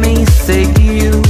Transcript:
me seguiu.